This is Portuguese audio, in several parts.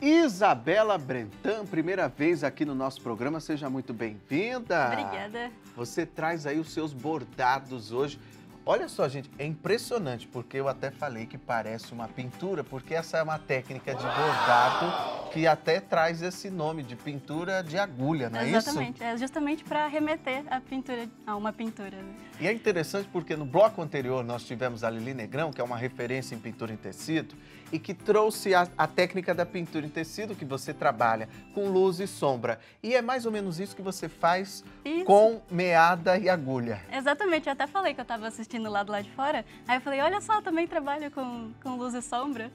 Isabela Brentan, primeira vez aqui no nosso programa, seja muito bem-vinda. Obrigada. Você traz aí os seus bordados hoje. Olha só, gente, é impressionante, porque eu até falei que parece uma pintura, porque essa é uma técnica de bordado que até traz esse nome de pintura de agulha, não é Exatamente, isso? é justamente para remeter a pintura a uma pintura. Né? E é interessante porque no bloco anterior nós tivemos a Lili Negrão, que é uma referência em pintura em tecido, e que trouxe a, a, técnica da pintura em tecido que você trabalha com luz e sombra. E é mais ou menos isso que você faz isso. com meada e agulha. Exatamente, eu até falei que eu estava assistindo lá do lado de fora, aí eu falei, olha só, também trabalho com, com luz e sombra.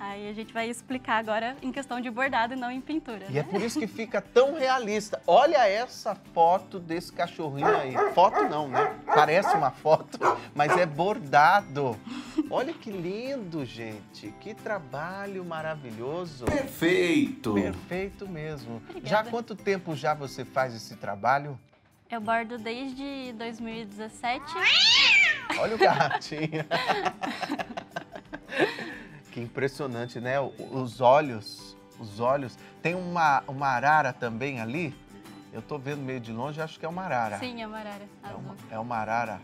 Aí a gente vai explicar agora em questão de bordado e não em pintura. E né? é por isso que fica tão realista. Olha essa foto desse cachorrinho aí. Foto não, né? Parece uma foto, mas é bordado. Olha que lindo, gente. Que trabalho maravilhoso. Perfeito. Perfeito mesmo. Obrigada. Já há quanto tempo já você faz esse trabalho? Eu bordo desde 2017. Olha o gatinho. que impressionante, né? Os olhos, os olhos. Tem uma, uma arara também ali. Eu tô vendo meio de longe, acho que é uma arara. Sim, é uma arara É uma, é uma arara.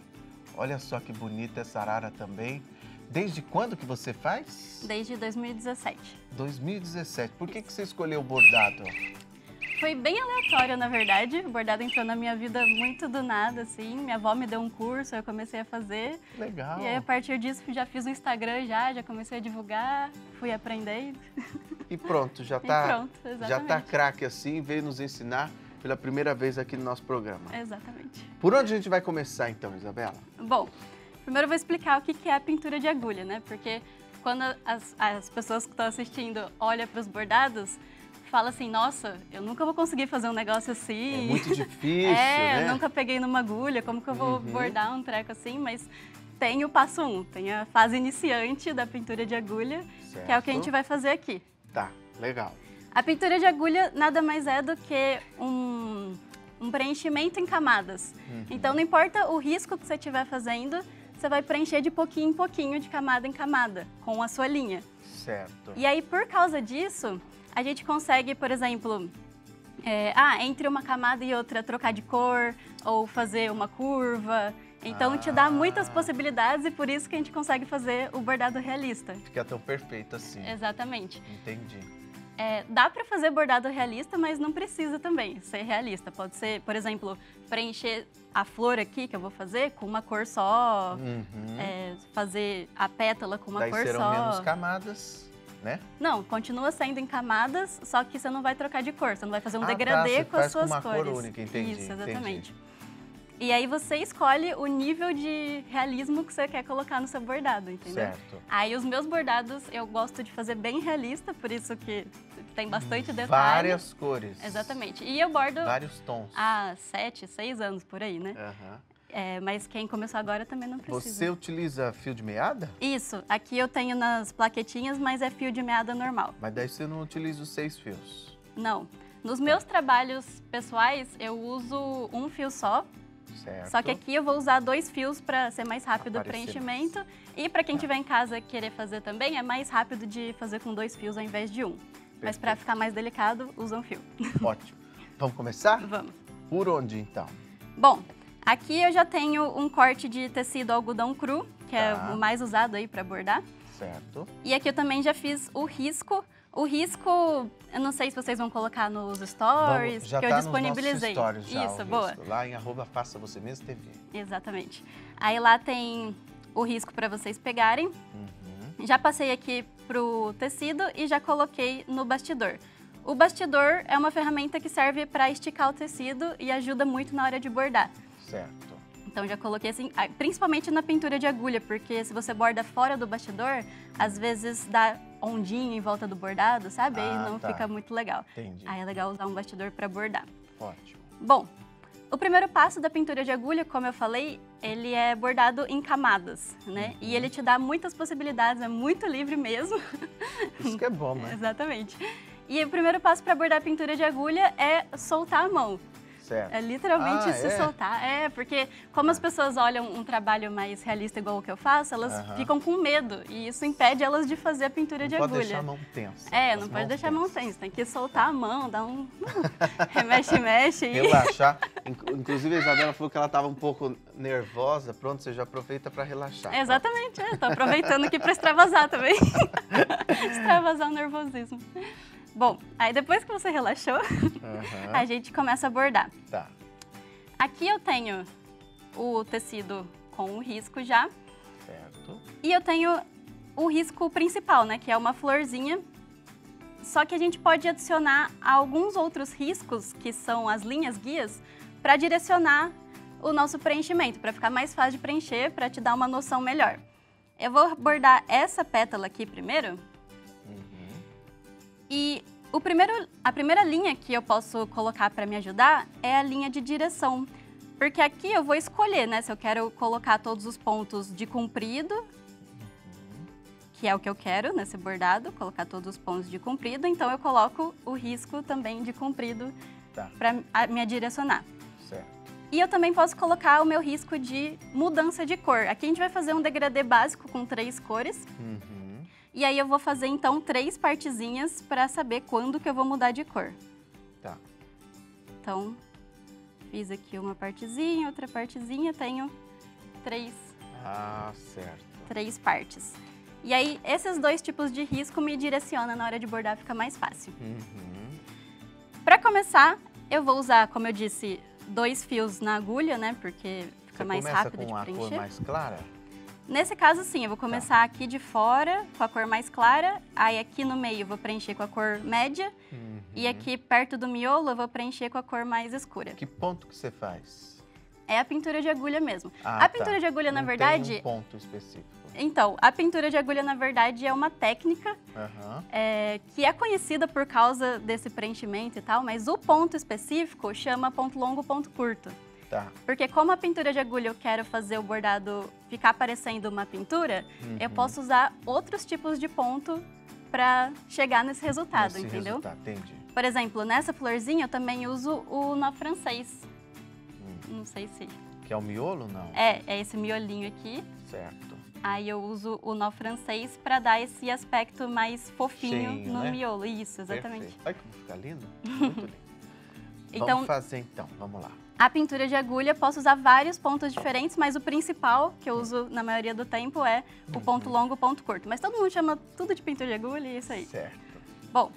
Olha só que bonita essa arara também. Desde quando que você faz? Desde 2017. 2017. Por que, que você escolheu o bordado? Foi bem aleatório, na verdade. O bordado entrou na minha vida muito do nada, assim. Minha avó me deu um curso, eu comecei a fazer. Legal. E aí, a partir disso, já fiz um Instagram já, já comecei a divulgar, fui aprendendo. E pronto, já tá, pronto, já exatamente. tá craque assim, veio nos ensinar pela primeira vez aqui no nosso programa. Exatamente. Por onde a gente vai começar então, Isabela? Bom, primeiro eu vou explicar o que que é a pintura de agulha, né? Porque quando as, as pessoas que estão assistindo olham para os bordados, fala assim, nossa, eu nunca vou conseguir fazer um negócio assim. É muito difícil, É, né? eu nunca peguei numa agulha, como que eu vou Uhum. bordar um treco assim? Mas tem o passo um, tem a fase iniciante da pintura de agulha, que é o que a gente Certo. vai fazer aqui. Tá, legal. A pintura de agulha nada mais é do que um, um preenchimento em camadas. Uhum. Então, não importa o risco que você estiver fazendo, você vai preencher de pouquinho em pouquinho, de camada em camada, com a sua linha. Certo. E aí, por causa disso, a gente consegue, por exemplo, é, ah, entre uma camada e outra trocar de cor ou fazer uma curva. Então, te dá muitas Ah. possibilidades e por isso que a gente consegue fazer o bordado realista. Fica tão perfeito assim. Exatamente. Entendi. É, dá para fazer bordado realista, mas não precisa também ser realista. Pode ser, por exemplo, preencher a flor aqui que eu vou fazer com uma cor só, Uhum. é, fazer a pétala com uma Daí cor serão só. menos camadas, né? Não, continua sendo em camadas, só que você não vai trocar de cor, você não vai fazer um Ah, tá, degradê você com as faz com suas uma cor cores. única, entendi, Isso, entendi. exatamente. E aí você escolhe o nível de realismo que você quer colocar no seu bordado, entendeu? Certo. Aí os meus bordados eu gosto de fazer bem realista, por isso que tem bastante detalhe. Várias cores. Exatamente. E eu bordo Vários tons. há sete, seis anos por aí, né? Aham. É, mas quem começou agora também não precisa. Você utiliza fio de meada? Isso, aqui eu tenho nas plaquetinhas, mas é fio de meada normal. Mas daí você não utiliza os seis fios. Não. Nos meus trabalhos pessoais, eu uso um fio só, Certo. só que aqui eu vou usar dois fios para ser mais rápido o Aparecer preenchimento. E para quem estiver em casa querer fazer também, é mais rápido de fazer com dois fios ao invés de um. Mas para Perfeito. ficar mais delicado, usa um fio. Ótimo. Vamos começar? Vamos. Por onde então? Bom, aqui eu já tenho um corte de tecido algodão cru, que é Tá. o mais usado aí para bordar. Certo. E aqui eu também já fiz o risco. O risco, eu não sei se vocês vão colocar nos stories, Vamos- já que tá eu nos disponibilizei. nossos stories já, Isso, boa. risco. Lá em arroba faça você mesmo TV. Exatamente. Aí lá tem o risco para vocês pegarem. Uhum. Já passei aqui pro tecido e já coloquei no bastidor. O bastidor é uma ferramenta que serve para esticar o tecido e ajuda muito na hora de bordar. Certo. Então já coloquei assim, principalmente na pintura de agulha, porque se você borda fora do bastidor, às vezes dá ondinha em volta do bordado, sabe? Aí Ah, não tá. fica muito legal. Entendi. Aí é legal usar um bastidor para bordar. Ótimo. Bom, o primeiro passo da pintura de agulha, como eu falei, ele é bordado em camadas, né? Uhum. E ele te dá muitas possibilidades, é muito livre mesmo. Isso que é bom, né? Exatamente. E o primeiro passo para bordar a pintura de agulha é soltar a mão. Certo. É literalmente Ah, se é? soltar. É, porque como as pessoas olham um trabalho mais realista igual o que eu faço, elas Aham. ficam com medo. E isso impede elas de fazer a pintura de não pode agulha. deixar a mão tensa. É, não pode deixar a mão tensa, tem que soltar a mão, dar um remexe, mexe e Relaxar. Inc- Inclusive, a Isabela falou que ela estava um pouco nervosa. Pronto, você já aproveita para relaxar. Exatamente, é, tô aproveitando aqui para extravasar também. extravasar o nervosismo. Bom, aí depois que você relaxou, Aham. a gente começa a bordar. Tá. Aqui eu tenho o tecido com o risco já Certo. e eu tenho o risco principal, né, que é uma florzinha. Só que a gente pode adicionar alguns outros riscos, que são as linhas guias, para direcionar o nosso preenchimento, para ficar mais fácil de preencher, para te dar uma noção melhor. Eu vou bordar essa pétala aqui primeiro Uhum. E o primeiro, a primeira linha que eu posso colocar para me ajudar é a linha de direção. Porque aqui eu vou escolher, né, se eu quero colocar todos os pontos de comprido, que é o que eu quero nesse bordado, colocar todos os pontos de comprido, então eu coloco o risco também de comprido Tá. para me direcionar. Certo. E eu também posso colocar o meu risco de mudança de cor. Aqui a gente vai fazer um degradê básico com três cores. Uhum. E aí eu vou fazer então três partezinhas para saber quando que eu vou mudar de cor. Tá. Então, fiz aqui uma partezinha, outra partezinha, tenho três, Ah, certo. três partes. E aí, esses dois tipos de risco me direcionam na hora de bordar, fica mais fácil. Uhum. Para começar, eu vou usar, como eu disse, dois fios na agulha, né? Porque fica Você mais começa rápido com de a preencher. cor mais clara? Nesse caso, sim, eu vou começar aqui de fora com a cor mais clara, aí aqui no meio eu vou preencher com a cor média Uhum. e aqui perto do miolo eu vou preencher com a cor mais escura. Que ponto que você faz? É a pintura de agulha mesmo. Ah, a pintura tá. de agulha, na Não tem verdade, um ponto específico. então, a pintura de agulha, na verdade, é uma técnica Aham. é, que é conhecida por causa desse preenchimento e tal, mas o ponto específico chama ponto longo, ponto curto. Tá. Porque como a pintura de agulha eu quero fazer o bordado ficar parecendo uma pintura, eu Uhum. posso usar outros tipos de ponto para chegar nesse resultado, Esse entendeu? Resultado, entendi. Por exemplo, nessa florzinha eu também uso o nó francês. Hum. Não sei se... Que é o miolo, não? É, é esse miolinho aqui. Certo. Aí eu uso o nó francês para dar esse aspecto mais fofinho Cheinho, no né? miolo. Isso, exatamente. Perfeito. Olha como fica lindo. Muito lindo. Então, Vamos fazer então, vamos lá. A pintura de agulha posso usar vários pontos diferentes, mas o principal que eu uso na maioria do tempo é o ponto Uhum. longo, o ponto curto. Mas todo mundo chama tudo de pintura de agulha e é isso aí. Certo. Bom,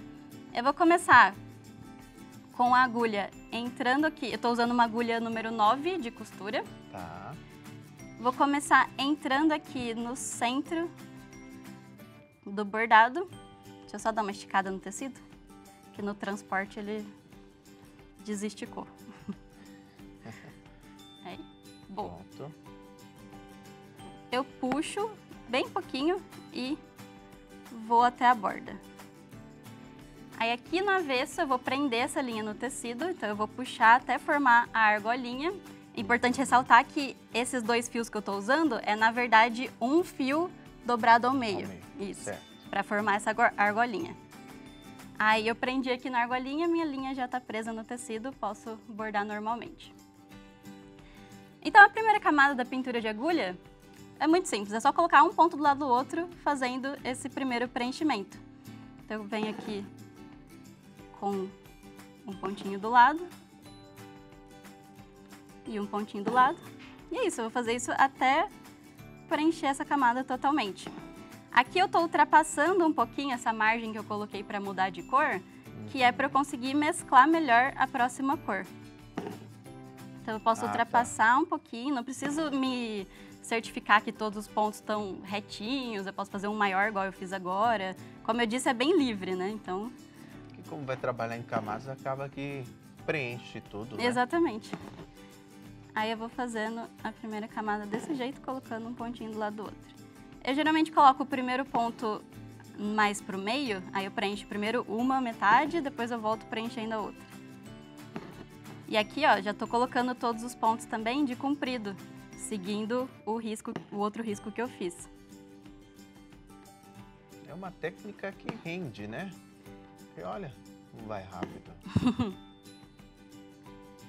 eu vou começar com a agulha entrando aqui. Eu estou usando uma agulha número 9 de costura. Tá. Vou começar entrando aqui no centro do bordado. Deixa eu só dar uma esticada no tecido, que no transporte ele desesticou. Pronto. eu puxo bem pouquinho e vou até a borda. Aí aqui no avesso eu vou prender essa linha no tecido, então eu vou puxar até formar a argolinha. Importante ressaltar que esses dois fios que eu estou usando é na verdade um fio dobrado ao meio. Ao meio. Isso, para formar essa argo- argolinha. Aí eu prendi aqui na argolinha, minha linha já está presa no tecido, posso bordar normalmente. Então a primeira camada da pintura de agulha é muito simples, é só colocar um ponto do lado do outro fazendo esse primeiro preenchimento. Então eu venho aqui com um pontinho do lado e um pontinho do lado. E é isso, eu vou fazer isso até preencher essa camada totalmente. Aqui eu estou ultrapassando um pouquinho essa margem que eu coloquei para mudar de cor, que é para eu conseguir mesclar melhor a próxima cor. Então eu posso Ah, tá. ultrapassar um pouquinho, não preciso me certificar que todos os pontos estão retinhos, eu posso fazer um maior igual eu fiz agora. Como eu disse, é bem livre, né? Então, E como vai trabalhar em camadas, acaba que preenche tudo, né? exatamente. Aí eu vou fazendo a primeira camada desse jeito, colocando um pontinho do lado do outro. Eu geralmente coloco o primeiro ponto mais pro meio, aí eu preencho primeiro uma metade, depois eu volto preenchendo a outra. E aqui, ó, já tô colocando todos os pontos também de comprido, seguindo o risco, o outro risco que eu fiz. É uma técnica que rende, né? E olha, vai rápido.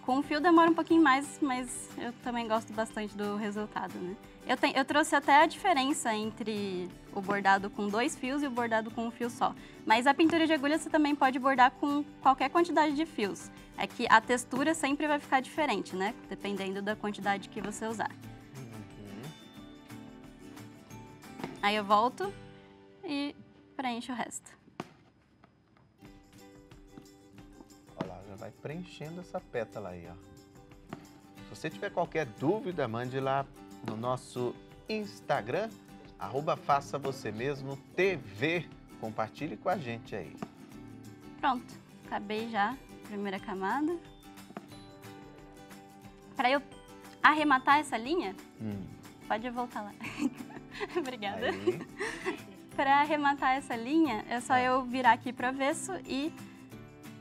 Com o fio demora um pouquinho mais, mas eu também gosto bastante do resultado, né? Eu, tenho, eu trouxe até a diferença entre o bordado com dois fios e o bordado com um fio só. Mas a pintura de agulha você também pode bordar com qualquer quantidade de fios. É que a textura sempre vai ficar diferente, né? Dependendo da quantidade que você usar. Uhum. Aí eu volto e preencho o resto. Vai preenchendo essa pétala aí, ó. Se você tiver qualquer dúvida, mande lá no nosso Instagram, arroba Faça Você Mesmo TV. Compartilhe com a gente aí. Pronto, acabei já a primeira camada. Para eu arrematar essa linha, Hum, pode voltar lá. Obrigada. Para arrematar essa linha, é só eu virar aqui para avesso e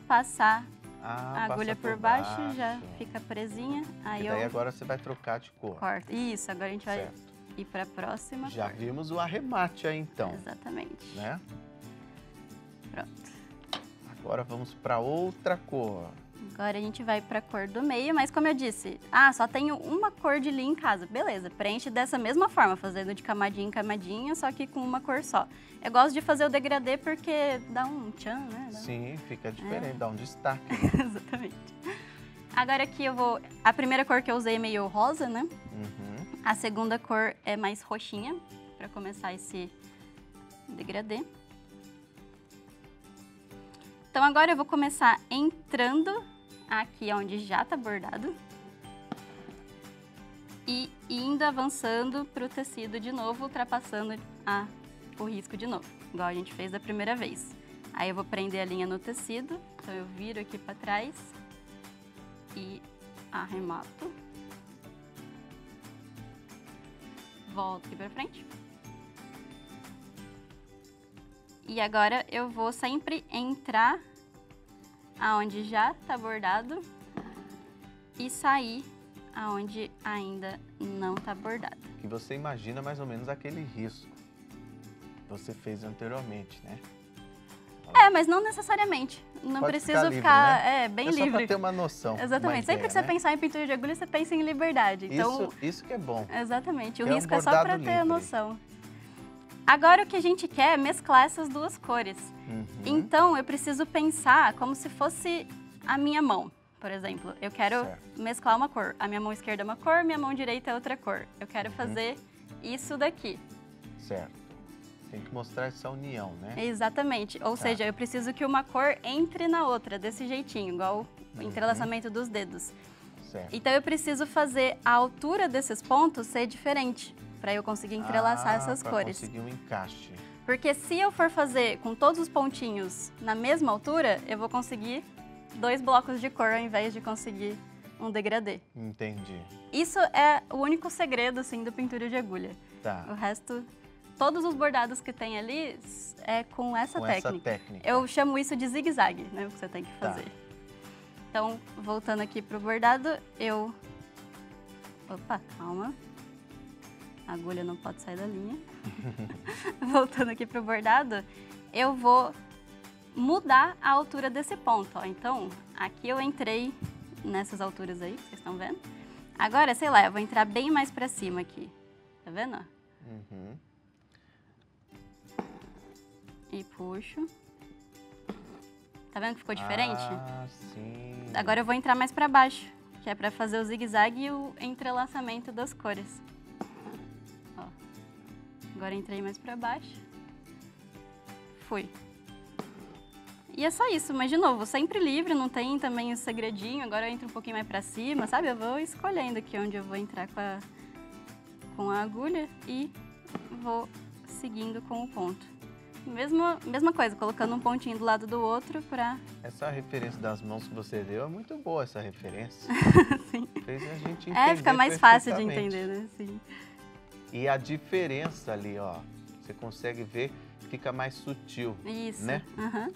passar ah, a agulha passa por baixo, já fica presinha. Aí E daí eu agora você vai trocar de cor. corto. Isso, agora a gente vai Certo. ir para a próxima Já cor. vimos o arremate aí então, Exatamente. né? Pronto. Agora vamos para outra cor. Agora a gente vai para a cor do meio, mas como eu disse, ah, só tenho uma cor de linha em casa. Beleza, preenche dessa mesma forma, fazendo de camadinha em camadinha, só que com uma cor só. Eu gosto de fazer o degradê porque dá um tchan, né? Dá um- Sim, fica diferente, É. dá um destaque. Exatamente. Agora aqui eu vou... A primeira cor que eu usei é meio rosa, né? Uhum. A segunda cor é mais roxinha, para começar esse degradê. Então agora eu vou começar entrando aqui onde já tá bordado. E indo avançando para o tecido de novo, ultrapassando a, o risco de novo, igual a gente fez da primeira vez. Aí eu vou prender a linha no tecido, então eu viro aqui para trás e arremato. Volto aqui pra frente. E agora eu vou sempre entrar aonde já tá bordado e sair aonde ainda não tá bordado. Que você imagina mais ou menos aquele risco que você fez anteriormente, né? É, mas não necessariamente. Não Pode preciso ficar livre, ficar, né? é, bem é só livre. para ter uma noção. Exatamente. Sempre ideia, que você né? pensar em pintura de agulha, você pensa em liberdade. Então, Isso, isso que é bom. Exatamente, o É um risco é só para ter a noção. Agora o que a gente quer é mesclar essas duas cores. Uhum. Então eu preciso pensar como se fosse a minha mão, por exemplo. Eu quero Certo. mesclar uma cor. A minha mão esquerda é uma cor, minha mão direita é outra cor. Eu quero Uhum. fazer isso daqui. Certo. Tem que mostrar essa união, né? Exatamente. Ou Tá. seja, eu preciso que uma cor entre na outra, desse jeitinho, igual o Uhum. entrelaçamento dos dedos. Certo. Então eu preciso fazer a altura desses pontos ser diferente, para eu conseguir entrelaçar Ah, essas cores. conseguir um encaixe. Porque se eu for fazer com todos os pontinhos na mesma altura, eu vou conseguir dois blocos de cor ao invés de conseguir um degradê. Entendi. Isso é o único segredo, assim, do pintura de agulha. O Tá. resto, todos os bordados que tem ali é com essa Com técnica. essa técnica. Eu chamo isso de zigue-zague, né? O que você tem que Tá. fazer. Então, voltando aqui pro bordado, eu... Opa, calma. A agulha não pode sair da linha. voltando aqui pro bordado, eu vou mudar a altura desse ponto, ó. Então, aqui eu entrei nessas alturas aí, que vocês estão vendo. Agora, sei lá, eu vou entrar bem mais pra cima aqui. Tá vendo? Uhum. E puxo. Tá vendo que ficou diferente? Ah, sim. Agora eu vou entrar mais pra baixo, que é pra fazer o zigue-zague e o entrelaçamento das cores. Agora entrei mais pra baixo. Fui. E é só isso, mas de novo, sempre livre, não tem também o segredinho. Agora eu entro um pouquinho mais pra cima, sabe? Eu vou escolhendo aqui onde eu vou entrar com a, com a agulha e vou seguindo com o ponto. Mesma, mesma coisa, colocando um pontinho do lado do outro pra Essa referência das mãos que você deu é muito boa, essa referência. Sim. Fez a gente entender É, fica mais fácil de entender, né? Sim. E a diferença ali, ó, você consegue ver, fica mais sutil. Isso. Né? aham.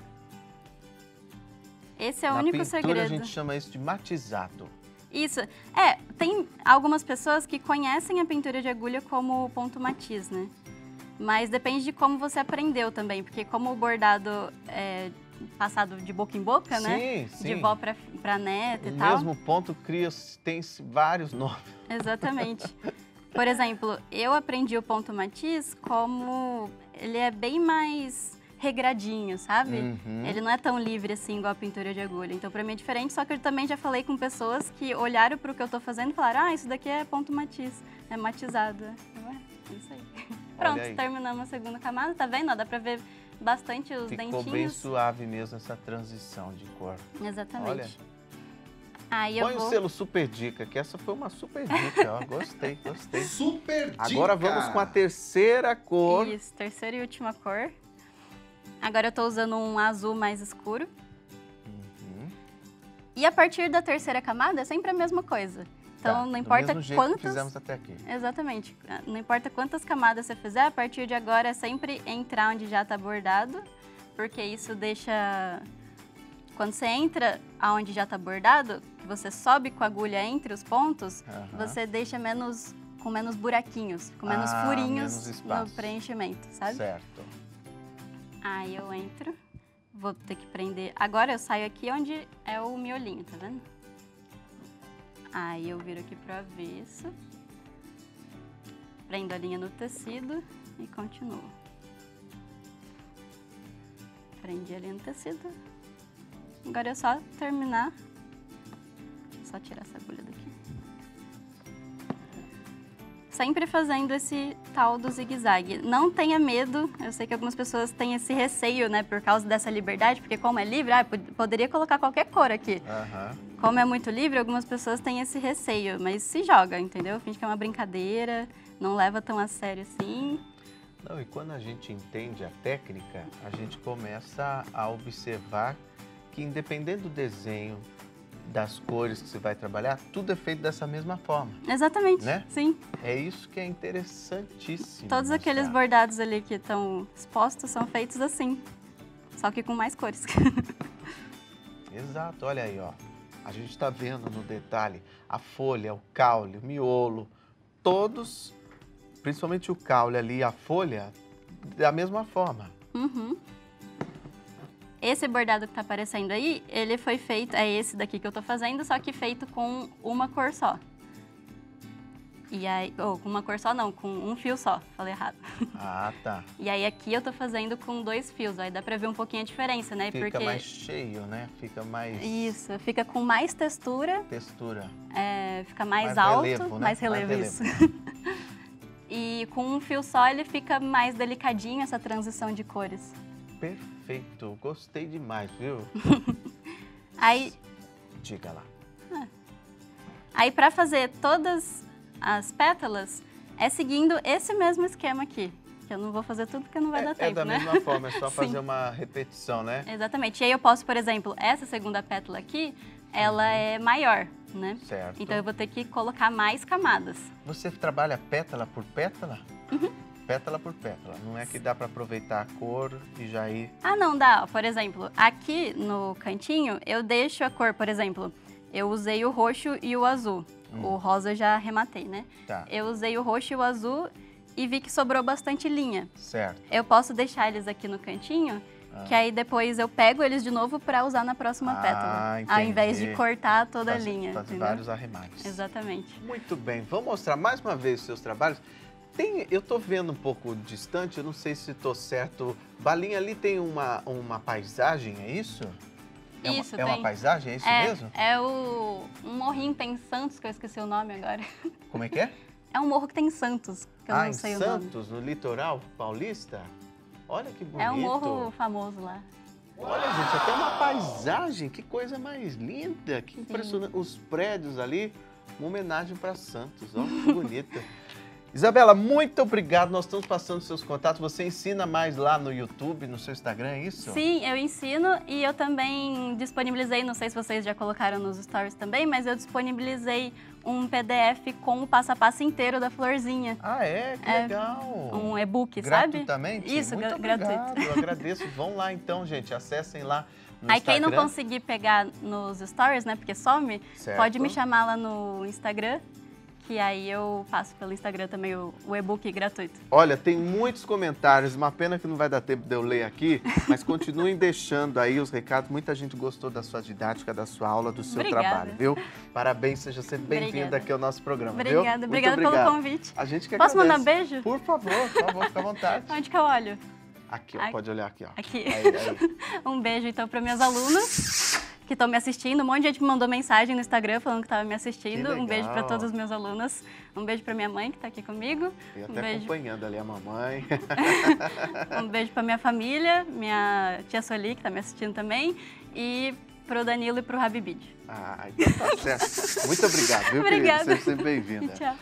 Esse é o Na único pintura segredo. a gente chama isso de matizado. Isso. É, tem algumas pessoas que conhecem a pintura de agulha como ponto matiz, né? Mas depende de como você aprendeu também, porque como o bordado é passado de boca em boca, né? Sim, sim. De vó pra, pra neta e o tal. mesmo ponto cria, tem vários nomes. Exatamente. Por exemplo, eu aprendi o ponto matiz como ele é bem mais regradinho, sabe? Uhum. Ele não é tão livre assim igual a pintura de agulha. Então, pra mim é diferente, só que eu também já falei com pessoas que olharam pro que eu tô fazendo e falaram: ah, isso daqui é ponto matiz, é matizado. Eu, é, é isso aí. Pronto, aí. terminamos a segunda camada, tá vendo? Ó, dá pra ver bastante os Ficou dentinhos. bem suave mesmo essa transição de cor. Exatamente. Olha. Aí eu Põe vou... o selo super dica, que essa foi uma super dica, ó. Gostei, gostei. Super dica. Agora vamos com a terceira cor. Isso, terceira e última cor. Agora eu tô usando um azul mais escuro. Uhum. E a partir da terceira camada é sempre a mesma coisa. Então Tá, não importa mesmo jeito que quantas. fizemos até aqui. Exatamente. Não importa quantas camadas você fizer, a partir de agora é sempre entrar onde já está bordado, porque isso deixa. Quando você entra aonde já está bordado, que você sobe com a agulha entre os pontos, você deixa menos com menos buraquinhos, com menos Ah, furinhos menos no preenchimento, sabe? Certo. Aí eu entro, vou ter que prender. Agora eu saio aqui onde é o miolinho, tá vendo? Aí eu viro aqui pro avesso. Prendo a linha no tecido e continuo. Prendi a linha no tecido. Agora é só terminar. Só tirar essa agulha daqui. Sempre fazendo esse tal do zigue-zague. Não tenha medo, eu sei que algumas pessoas têm esse receio, né, por causa dessa liberdade, porque como é livre, ah, pod- poderia colocar qualquer cor aqui. Como é muito livre, algumas pessoas têm esse receio, mas se joga, entendeu? Finge que é uma brincadeira, não leva tão a sério assim. Não, e quando a gente entende a técnica, a gente começa a observar que independente do desenho, das cores que você vai trabalhar, tudo é feito dessa mesma forma. Exatamente, Né? sim. É isso que é interessantíssimo. Todos aqueles mostrar. bordados ali que estão expostos são feitos assim, só que com mais cores. Exato, olha aí, ó. A gente está vendo no detalhe a folha, o caule, o miolo, todos, principalmente o caule ali e a folha, da mesma forma. Uhum. Esse bordado que tá aparecendo aí, ele foi feito, é esse daqui que eu tô fazendo, só que feito com uma cor só. E aí, ou com uma cor só não, com um fio só, falei errado. Ah, tá. E aí aqui eu tô fazendo com dois fios, aí dá pra ver um pouquinho a diferença, né? Fica Porque mais cheio, né? Fica mais isso, fica com mais textura, textura. é, fica mais, Mais alto, relevo, né? mais Mais relevo, relevo. isso. e com um fio só ele fica mais delicadinho essa transição de cores. Perfeito, gostei demais, viu? Aí Diga lá. Aí para fazer todas as pétalas é seguindo esse mesmo esquema aqui. Que eu não vou fazer tudo porque não vai é, dar é tempo, da né? mesma forma, é só fazer uma repetição, né? Exatamente. E aí eu posso, por exemplo, essa segunda pétala aqui, ela é maior, né? Certo. Então eu vou ter que colocar mais camadas. Você trabalha pétala por pétala? Uhum. Pétala por pétala. Não é que dá para aproveitar a cor e já ir. Ah, não, dá. Por exemplo, aqui no cantinho eu deixo a cor, por exemplo, eu usei o roxo e o azul. Hum. O rosa eu já arrematei, né? Tá, Eu usei o roxo e o azul e vi que sobrou bastante linha. certo. Eu posso deixar eles aqui no cantinho, Ah. que aí depois eu pego eles de novo para usar na próxima Ah, pétala. Ao invés de entendi. cortar toda Faz- a linha. Faz entendeu? vários arremates. Exatamente. Muito bem, vamos mostrar mais uma vez os seus trabalhos. Tem, eu tô vendo um pouco distante, eu não sei se tô certo. Balinha ali tem uma, uma paisagem, é isso? É uma- Isso, é uma paisagem, é isso é, mesmo? é o um morrinho que tem em Santos, que eu esqueci o nome agora. Como é que é? É um morro que tem em Santos, que eu ah, não em sei o nome. Santos, no litoral paulista? Olha que bonito. É um morro famoso lá. Olha, gente, até uma paisagem, que coisa mais linda, que impressionante. Os prédios ali, uma homenagem para Santos, ó, que bonito. Isabela, muito obrigado. Nós estamos passando seus contatos. Você ensina mais lá no YouTube, no seu Instagram, é isso? Sim, eu ensino e eu também disponibilizei, não sei se vocês já colocaram nos stories também, mas eu disponibilizei um PDF com o passo a passo inteiro da florzinha. Ah, é? Que É, legal. Um e-book, sabe? Gratuitamente? Isso, muito gra- obrigado. gratuito. Eu agradeço. Vão lá então, gente. Acessem lá no Aí quem não Instagram. conseguir pegar nos stories, né, porque some, Certo. pode me chamar lá no Instagram que aí eu passo pelo Instagram também o, o e-book gratuito. Olha, tem muitos comentários, uma pena que não vai dar tempo de eu ler aqui, mas continuem deixando aí os recados. Muita gente gostou da sua didática, da sua aula, do seu Obrigada. trabalho, viu? Parabéns, seja sempre bem-vinda Obrigada. aqui ao nosso programa, Obrigada, viu? Muito obrigada pelo convite. A gente que Posso mandar agradece. beijo? Por favor, por favor, fica à vontade. Onde que eu olho? Aqui, ó, Aqui. pode olhar aqui, ó. Aqui. Aí, aí. Um beijo então para minhas alunas que estão me assistindo. Um monte de gente me mandou mensagem no Instagram falando que estava me assistindo. Um beijo para todos os meus alunos. Um beijo para minha mãe que está aqui comigo. E Um até beijo, acompanhando ali a mamãe. um beijo para minha família, minha tia Soli que está me assistindo também e para o Danilo e para o Habibid. Ah, então tá certo. Muito obrigado, viu, Obrigada. querida? Seja sempre bem-vinda. Tchau.